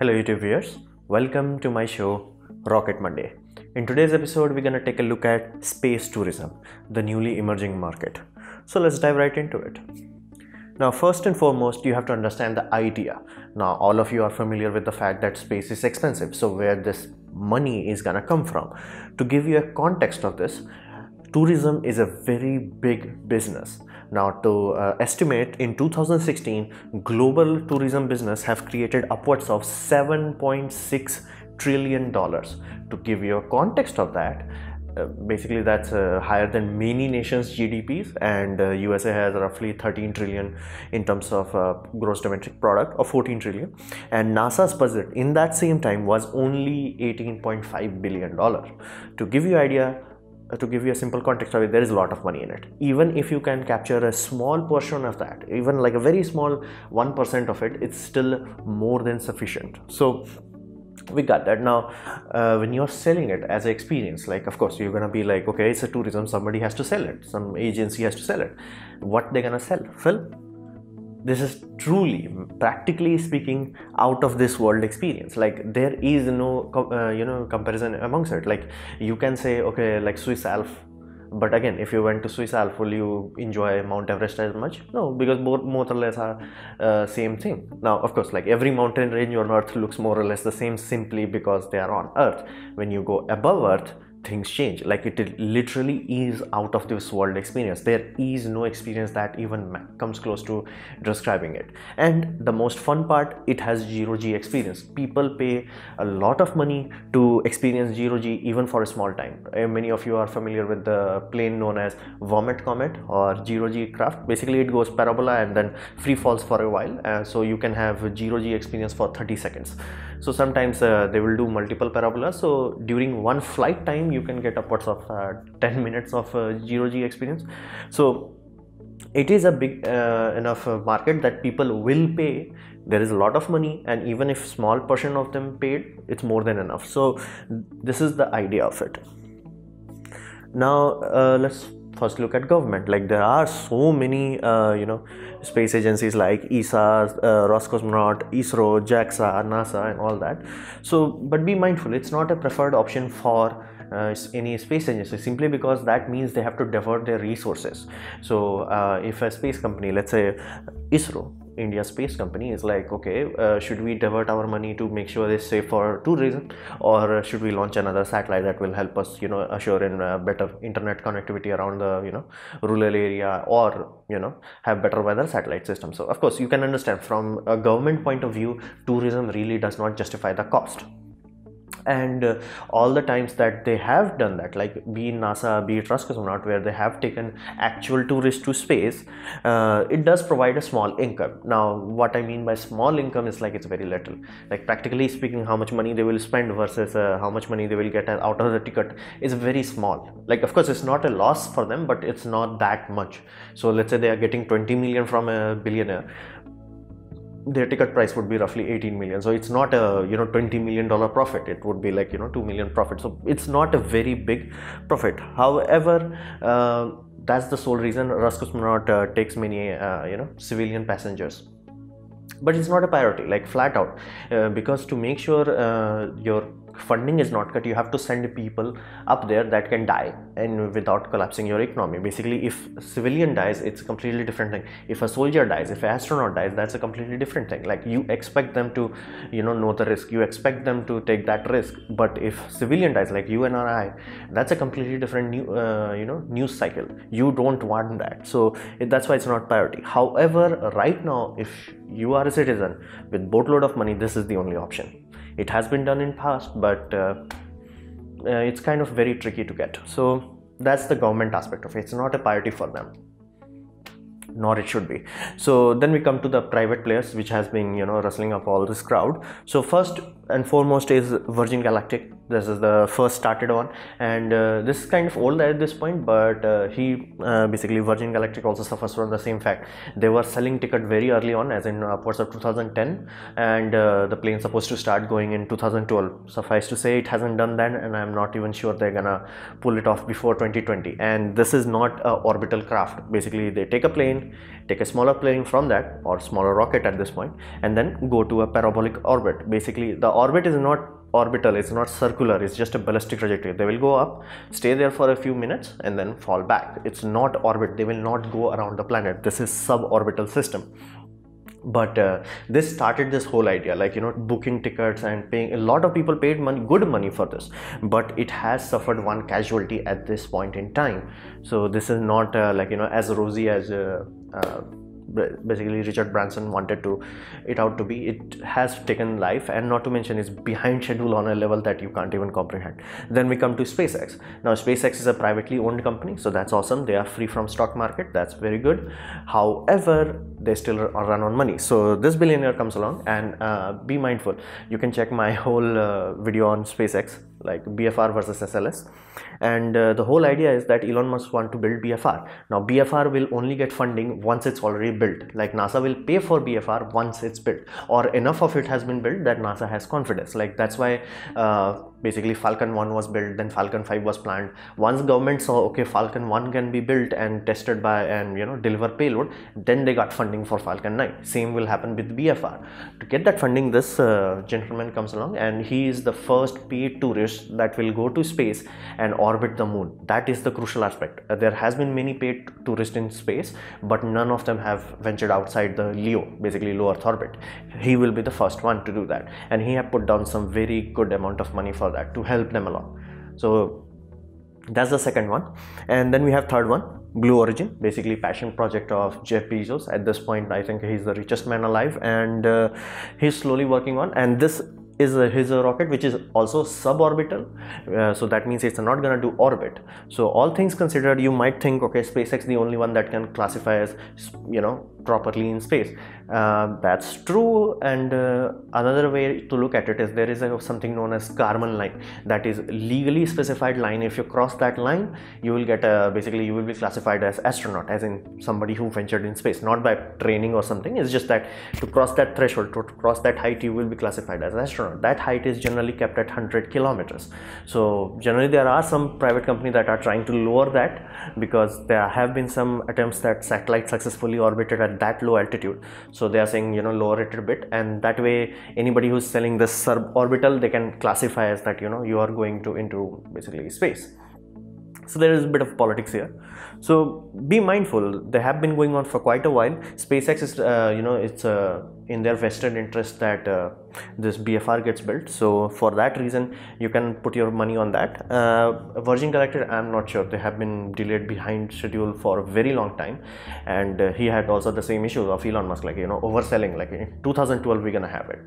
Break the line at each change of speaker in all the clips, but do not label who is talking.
Hello, YouTube viewers. Welcome to my show, Rocket Monday. In today's episode, we're going to take a look at space tourism, the newly emerging market. So, let's dive right into it. Now, first and foremost, you have to understand the idea. Now, all of you are familiar with the fact that space is expensive. So, where this money is going to come from? To give you a context of this, tourism is a very big business now, to uh, estimate in 2016, global tourism business have created upwards of 7.6 trillion dollars. To give you a context of that, uh, basically that's uh, higher than many nations GDPs and uh, USA has roughly 13 trillion in terms of uh, gross domestic product or 14 trillion and NASA's budget in that same time was only 18.5 billion dollar to give you idea to give you a simple context of it there is a lot of money in it. Even if you can capture a small portion of that even like a very small 1% of it it's still more than sufficient. So we got that. Now uh, when you're selling it as an experience like of course you're gonna be like okay it's a tourism somebody has to sell it some agency has to sell it. What they're gonna sell? Phil this is truly practically speaking out of this world experience. Like there is no uh, you know comparison amongst it. Like you can say okay like swiss alps but again if you went to swiss alps will you enjoy mount everest as much? No because both more or less are uh, same thing. Now of course like every mountain range on earth looks more or less the same simply because they are on earth. When you go above earth things change. Like it literally is out of this world experience. There is no experience that even comes close to describing it. And the most fun part it has zero g experience. People pay a lot of money to experience zero g even for a small time. Uh, many of you are familiar with the plane known as vomit comet or zero g craft. Basically it goes parabola and then free falls for a while uh, so you can have zero g experience for 30 seconds so sometimes uh, they will do multiple parabolas. So during one flight time you can get upwards of uh, 10 minutes of uh, zero g experience. So it is a big uh, enough market that people will pay. There is a lot of money and even if small portion of them paid it's more than enough. So this is the idea of it. Now uh, let's first look at government. Like there are so many uh, you know space agencies like esa uh, roscosmonaut isro jaxa nasa and all that. So but be mindful it's not a preferred option for uh, any space agency simply because that means they have to divert their resources. So uh, if a space company let's say isro India Space Company is like, okay, uh, should we divert our money to make sure it's safe for tourism, or should we launch another satellite that will help us, you know, assure in uh, better internet connectivity around the, you know, rural area, or you know, have better weather satellite system. So of course, you can understand from a government point of view, tourism really does not justify the cost and uh, all the times that they have done that like be in nasa be it roscosmonaut where they have taken actual tourists to space uh, it does provide a small income. Now what i mean by small income is like it's very little. Like practically speaking how much money they will spend versus uh, how much money they will get out of the ticket is very small. Like of course it's not a loss for them but it's not that much. So let's say they are getting 20 million from a billionaire their ticket price would be roughly 18 million. So it's not a you know 20 million dollar profit. It would be like you know 2 million profit. So it's not a very big profit. However uh, that's the sole reason Roscosmonaut uh, takes many uh, you know civilian passengers. But it's not a priority like flat out uh, because to make sure uh, your funding is not cut. You have to send people up there that can die and without collapsing your economy. Basically if civilian dies it's a completely different thing. If a soldier dies if an astronaut dies that's a completely different thing. Like you expect them to you know know the risk. You expect them to take that risk. But if civilian dies like you and i that's a completely different new uh, you know news cycle. You don't want that. So it, that's why it's not priority. However right now if you are a citizen with boatload of money this is the only option it has been done in past but uh, uh, it's kind of very tricky to get. So that's the government aspect of it. It's not a priority for them. Nor it should be. So then we come to the private players which has been you know rustling up all this crowd. So first and foremost is Virgin Galactic. This is the first started one, and uh, this is kind of old at this point. But uh, he uh, basically Virgin Galactic also suffers from the same fact. They were selling ticket very early on, as in upwards of 2010, and uh, the plane supposed to start going in 2012. Suffice to say, it hasn't done that, and I'm not even sure they're gonna pull it off before 2020. And this is not a orbital craft. Basically, they take a plane, take a smaller plane from that or smaller rocket at this point, and then go to a parabolic orbit. Basically, the orbit is not orbital. It's not circular. It's just a ballistic trajectory. They will go up stay there for a few minutes and then fall back. It's not orbit. They will not go around the planet. This is suborbital system. But uh, this started this whole idea like you know booking tickets and paying a lot of people paid money good money for this. But it has suffered one casualty at this point in time. So this is not uh, like you know as rosy as uh, uh basically richard branson wanted to it out to be it has taken life and not to mention it's behind schedule on a level that you can't even comprehend. Then we come to spacex. Now spacex is a privately owned company so that's awesome. They are free from stock market. That's very good. However they still are run on money. So this billionaire comes along and uh, be mindful. You can check my whole uh, video on spacex like bfr versus sls and uh, the whole idea is that elon musk want to build bfr now bfr will only get funding once it's already built. Like nasa will pay for bfr once it's built or enough of it has been built that nasa has confidence. Like that's why uh, basically falcon 1 was built then falcon 5 was planned. Once government saw okay falcon 1 can be built and tested by and you know deliver payload then they got funding for falcon 9 same will happen with bfr to get that funding this uh, gentleman comes along and he is the first paid tourist that will go to space and orbit the moon. That is the crucial aspect. Uh, there has been many paid tourists in space but none of them have ventured outside the leo basically low earth orbit. He will be the first one to do that. And he have put down some very good amount of money for that to help them along. So that's the second one. And then we have third one blue origin basically passion project of jeff bezos. At this point i think he's the richest man alive and uh, he's slowly working on. And this is a, a rocket which is also suborbital uh, so that means it's not gonna do orbit. So all things considered you might think okay spacex the only one that can classify as you know properly in space. Uh, that's true and uh, another way to look at it is there is a, something known as Kármán line. That is legally specified line. If you cross that line you will get a basically you will be classified as astronaut as in somebody who ventured in space. Not by training or something. It's just that to cross that threshold to cross that height you will be classified as astronaut that height is generally kept at 100 kilometers. So generally there are some private companies that are trying to lower that because there have been some attempts that satellite successfully orbited at that low altitude. So they are saying you know lower it a bit and that way anybody who's selling this suborbital they can classify as that you know you are going to into basically space so there is a bit of politics here. So be mindful. They have been going on for quite a while. Spacex is uh, you know it's uh, in their vested interest that uh, this bfr gets built. So for that reason you can put your money on that. Uh, virgin galactic i'm not sure. They have been delayed behind schedule for a very long time. And uh, he had also the same issue of elon musk like you know overselling like in 2012 we're gonna have it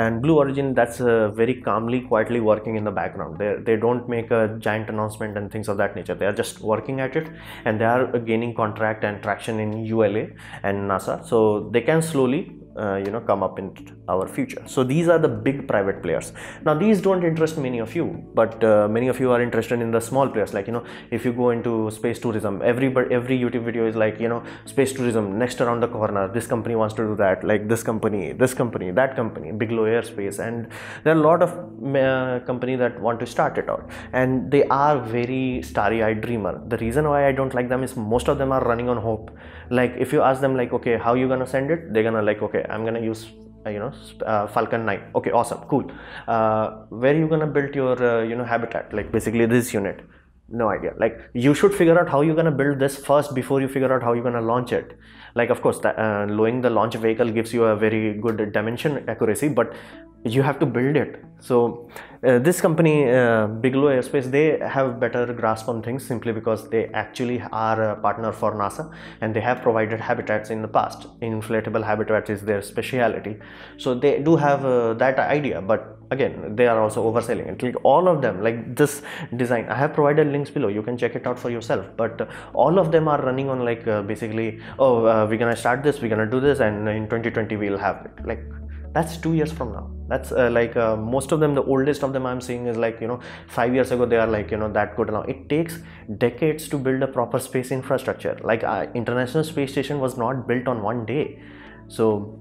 and blue origin that's uh, very calmly quietly working in the background. They, they don't make a giant announcement and things of that nature. They are just working at it and they are gaining contract and traction in ula and nasa. So they can slowly uh, you know come up in our future. So these are the big private players. Now these don't interest many of you but uh, many of you are interested in the small players. Like you know if you go into space tourism every every youtube video is like you know space tourism next around the corner this company wants to do that like this company this company that company big bigelow aerospace and there are a lot of uh, company that want to start it out. And they are very starry-eyed dreamer. The reason why i don't like them is most of them are running on hope. Like if you ask them like okay how you gonna send it? They're gonna like okay i'm gonna use uh, you know uh, falcon 9 okay awesome cool. Uh, where you gonna build your uh, you know habitat? Like basically this unit. No idea. Like you should figure out how you're gonna build this first before you figure out how you're gonna launch it like of course uh, lowering the launch vehicle gives you a very good dimension accuracy but you have to build it. So uh, this company uh, bigelow aerospace they have better grasp on things simply because they actually are a partner for nasa and they have provided habitats in the past. Inflatable habitats is their specialty so they do have uh, that idea but again they are also overselling it. Like all of them like this design i have provided links below. You can check it out for yourself but all of them are running on like uh, basically oh uh, we're gonna start this we're gonna do this and in 2020 we'll have it. Like that's two years from now. That's uh, like uh, most of them the oldest of them i'm seeing is like you know five years ago they are like you know that good. Now it takes decades to build a proper space infrastructure. Like uh, international space station was not built on one day. So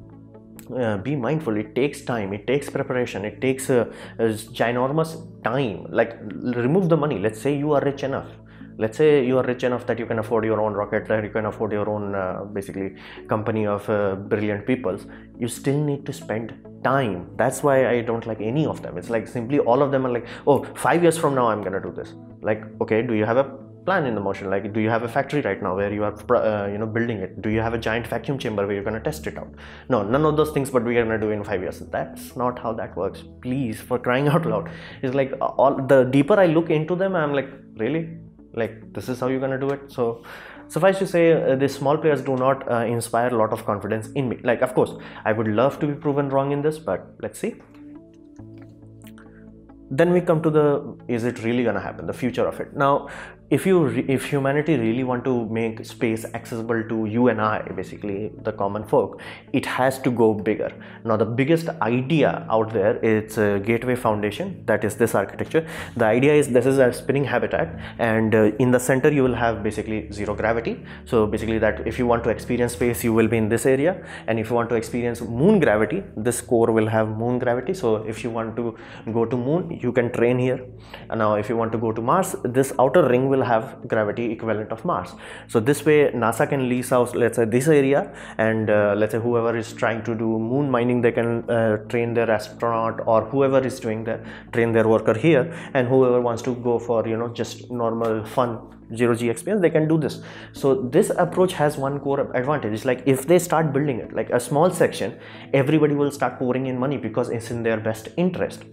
uh, be mindful. It takes time. It takes preparation. It takes a, a ginormous time. Like remove the money. Let's say you are rich enough let's say you are rich enough that you can afford your own rocket that you can afford your own uh, basically company of uh, brilliant people you still need to spend time. That's why i don't like any of them. It's like simply all of them are like oh five years from now i'm gonna do this. Like okay do you have a plan in the motion? Like do you have a factory right now where you are uh, you know building it? Do you have a giant vacuum chamber where you're going to test it out? No none of those things but we're going to do in five years. That's not how that works. Please for crying out loud. It's like all the deeper i look into them i'm like really like this is how you're gonna do it. So suffice to say uh, these small players do not uh, inspire a lot of confidence in me. Like of course i would love to be proven wrong in this but let's see. Then we come to the is it really gonna happen? The future of it. Now if you if humanity really want to make space accessible to you and i basically the common folk it has to go bigger. Now the biggest idea out there is a gateway foundation that is this architecture. The idea is this is a spinning habitat and uh, in the center you will have basically zero gravity. So basically that if you want to experience space you will be in this area and if you want to experience moon gravity this core will have moon gravity. So if you want to go to moon you can train here. And now if you want to go to mars this outer ring will will have gravity equivalent of Mars. So this way NASA can lease out let's say this area and uh, let's say whoever is trying to do moon mining they can uh, train their astronaut or whoever is doing that train their worker here and whoever wants to go for you know just normal fun zero g experience they can do this. So this approach has one core advantage. It's like if they start building it like a small section everybody will start pouring in money because it's in their best interest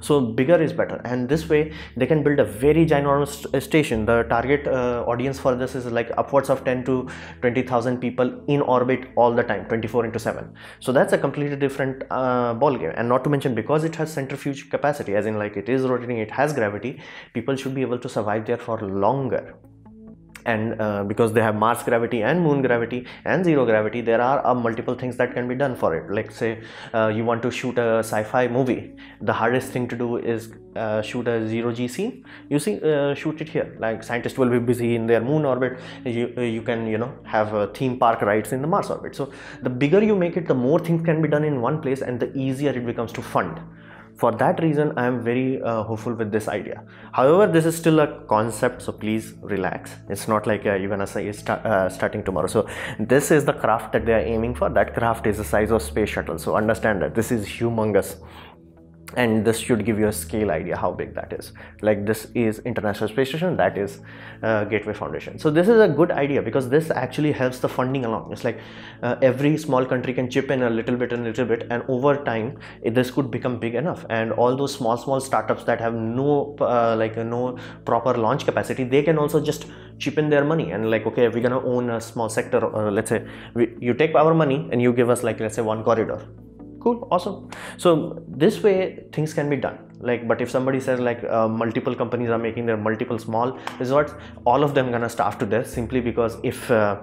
so bigger is better. And this way they can build a very ginormous station. The target uh, audience for this is like upwards of 10 to 20000 people in orbit all the time 24 into 7 so that's a completely different uh, ball game and not to mention because it has centrifuge capacity as in like it is rotating it has gravity people should be able to survive there for longer and uh, because they have Mars gravity and Moon gravity and zero gravity there are uh, multiple things that can be done for it. Like say uh, you want to shoot a sci-fi movie. The hardest thing to do is uh, shoot a zero G scene. You see uh, shoot it here. Like scientists will be busy in their moon orbit. You, you can you know have a theme park rides in the Mars orbit. So the bigger you make it the more things can be done in one place and the easier it becomes to fund for that reason i am very uh, hopeful with this idea. However this is still a concept so please relax. It's not like uh, you're gonna say start, uh, starting tomorrow. So this is the craft that they are aiming for. That craft is the size of space shuttle. So understand that this is humongous and this should give you a scale idea how big that is. Like this is international space station that is uh, gateway foundation. So this is a good idea because this actually helps the funding along. It's like uh, every small country can chip in a little bit and a little bit and over time it, this could become big enough. And all those small small startups that have no uh, like no proper launch capacity they can also just chip in their money and like okay we're gonna own a small sector or let's say we, you take our money and you give us like let's say one corridor cool. Awesome. So this way things can be done. Like but if somebody says like uh, multiple companies are making their multiple small resorts all of them gonna starve to death simply because if uh,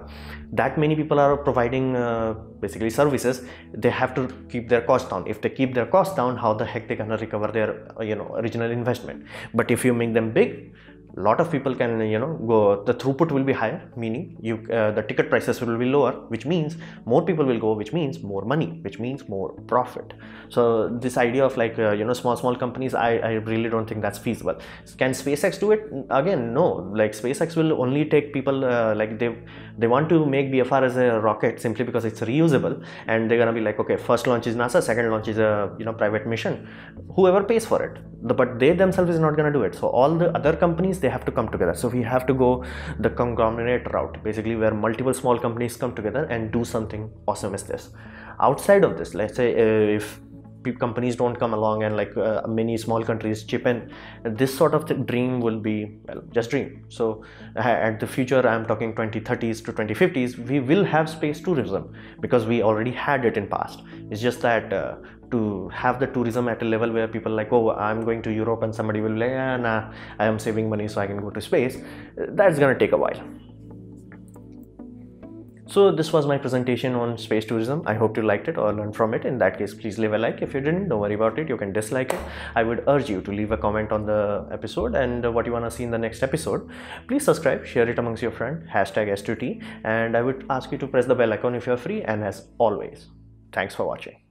that many people are providing uh, basically services they have to keep their cost down. If they keep their cost down how the heck they gonna recover their uh, you know original investment? But if you make them big lot of people can you know go the throughput will be higher meaning you uh, the ticket prices will be lower which means more people will go which means more money which means more profit. So this idea of like uh, you know small small companies I, I really don't think that's feasible. Can SpaceX do it? Again no. Like SpaceX will only take people uh, like they they want to make BFR as a rocket simply because it's reusable and they're gonna be like okay first launch is NASA second launch is a you know private mission. Whoever pays for it but they themselves is not gonna do it. So all the other companies they have to come together. So we have to go the conglomerate route basically where multiple small companies come together and do something awesome as this. Outside of this let's say uh, if companies don't come along and like uh, many small countries chip in this sort of dream will be well just dream. So at the future i'm talking 2030s to 2050s we will have space tourism because we already had it in past. It's just that uh, to have the tourism at a level where people like oh i'm going to europe and somebody will like yeah, nah i am saving money so i can go to space that's going to take a while So this was my presentation on space tourism. I hope you liked it or learned from it. In that case, please leave a like. If you didn't, don't worry about it. You can dislike it. I would urge you to leave a comment on the episode and what you want to see in the next episode. Please subscribe, share it amongst your friends, hashtag S2T. And I would ask you to press the bell icon if you're free. And as always, thanks for watching.